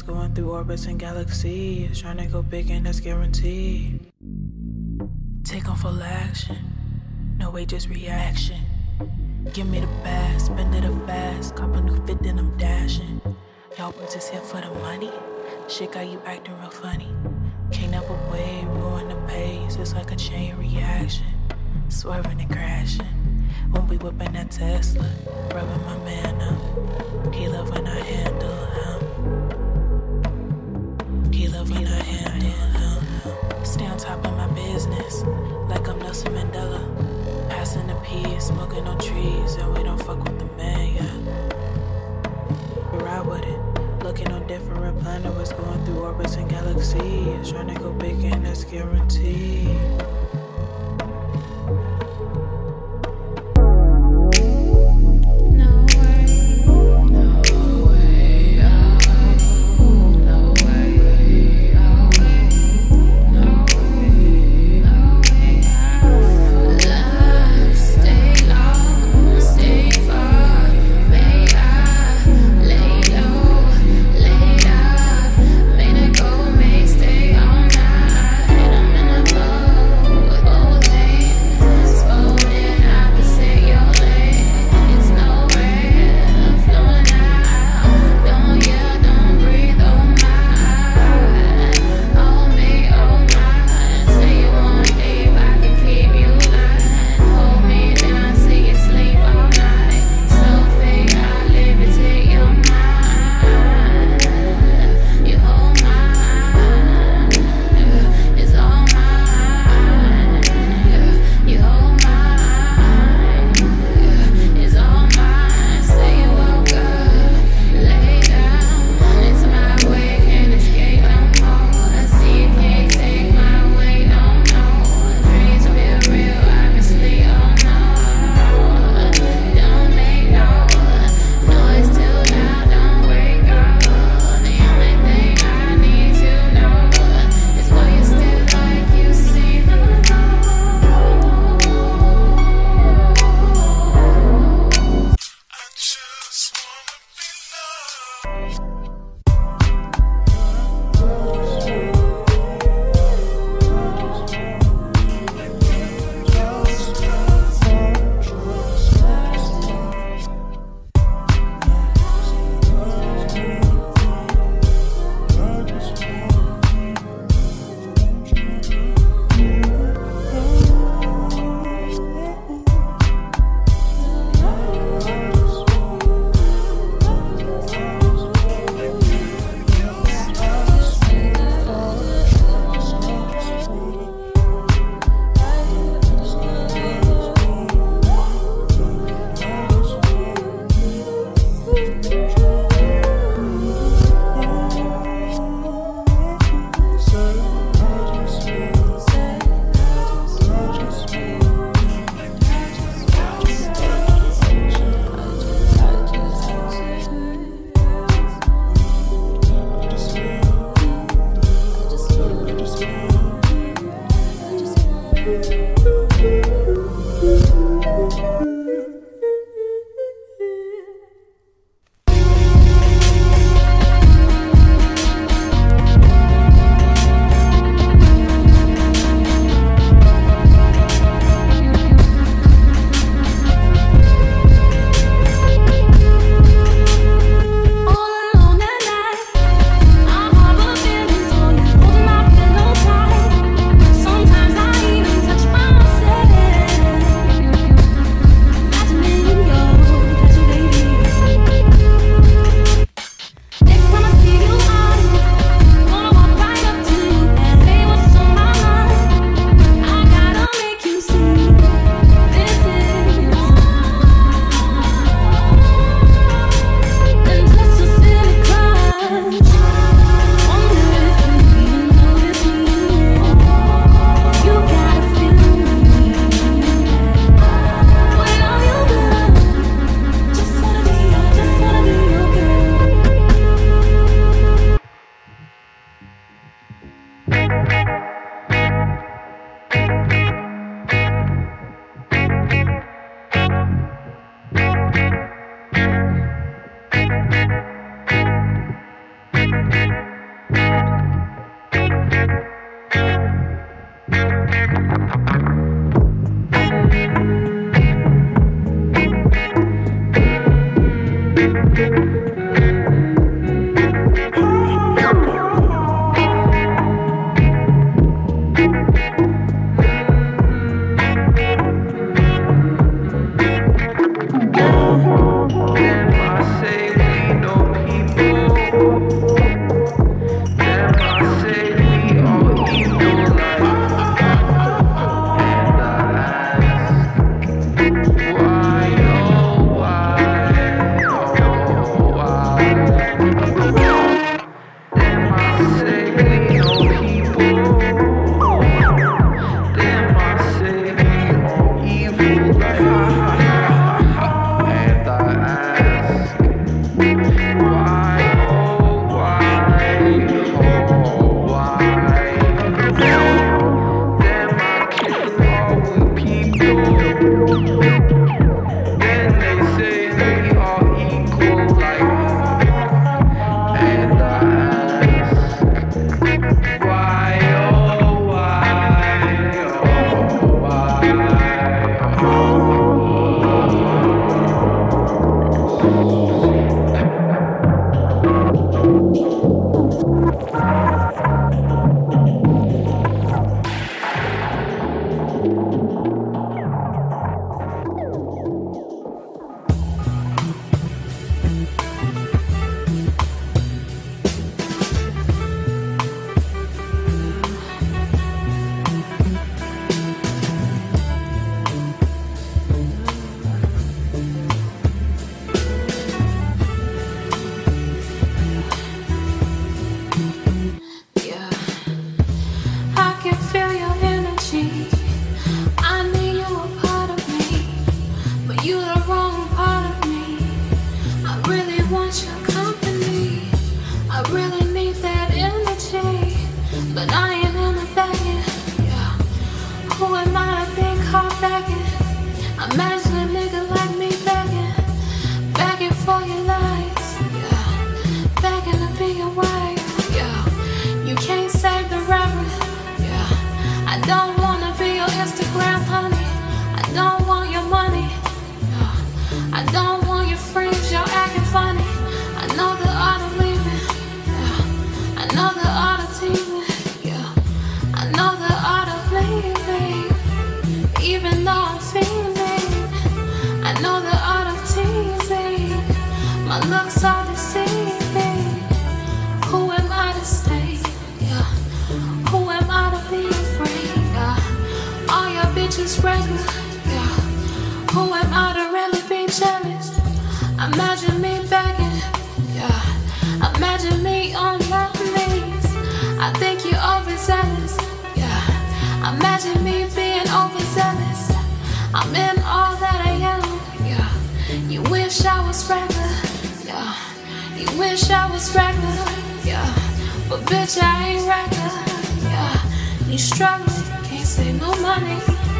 going through orbits and galaxies. Trying to go big and that's guaranteed. Take on full action. No way, just reaction. Give me the best, spend it a fast. Cop a new fit, then I'm dashing. Y'all boys just here for the money. Shit got you acting real funny. Can't never wait, ruin the pace. It's like a chain reaction. Swerving and crashing. When we whipping that Tesla, rubbing my man up. He love when I handle. Stay on top of my business, like I'm Nelson Mandela. Passing the peace, smoking on trees, and we don't fuck with the man, yeah. We ride with it. Looking on different planets, going through orbits and galaxies. Trying to go big and that's guaranteed. I don't wanna be your Instagram honey. I don't want your money. I don't want your friends, you're acting bitches. Yeah. Who am I to really be jealous? Imagine me begging. Yeah. Imagine me on my knees. I think you're overzealous. Yeah. Imagine me being overzealous. I'm in all that I am. Yeah. You wish I was regular. Yeah. You wish I was regular. Yeah. But bitch, I ain't regular. Yeah. You struggling, can't save no money.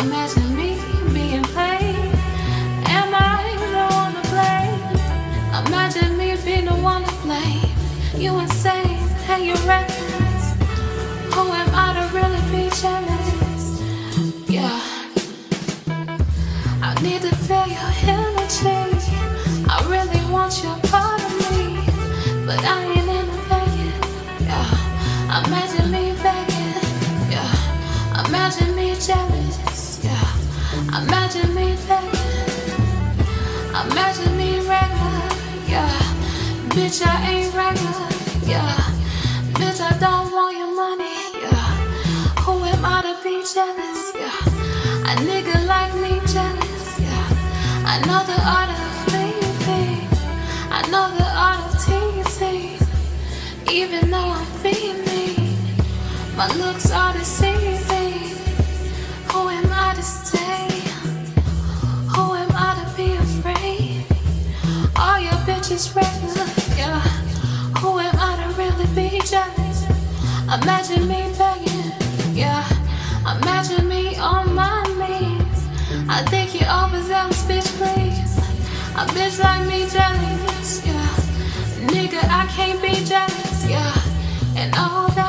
Imagine me being paid. Am I the one to blame? Imagine me being the one to blame. You insane, hey, you reckless. Who am I to really be jealous? Yeah. I need to feel your energy. I really want your part of me, but I ain't in the. Yeah. Imagine Imagine me begging. Imagine me regular. Yeah. Bitch, I ain't regular. Yeah. Bitch, I don't want your money. Yeah. Who am I to be jealous? Yeah. A nigga like me jealous. Yeah. I know the art of leaving. I know the art of teasing. Even though I'm feeling, my looks are deceiving. Bitches regular, yeah. Who am I to really be jealous? Imagine me begging, yeah. Imagine me on my knees. I think you overzealous, bitch, please. A bitch like me jealous, yeah. Nigga, I can't be jealous, yeah. And all that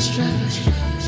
Struggle.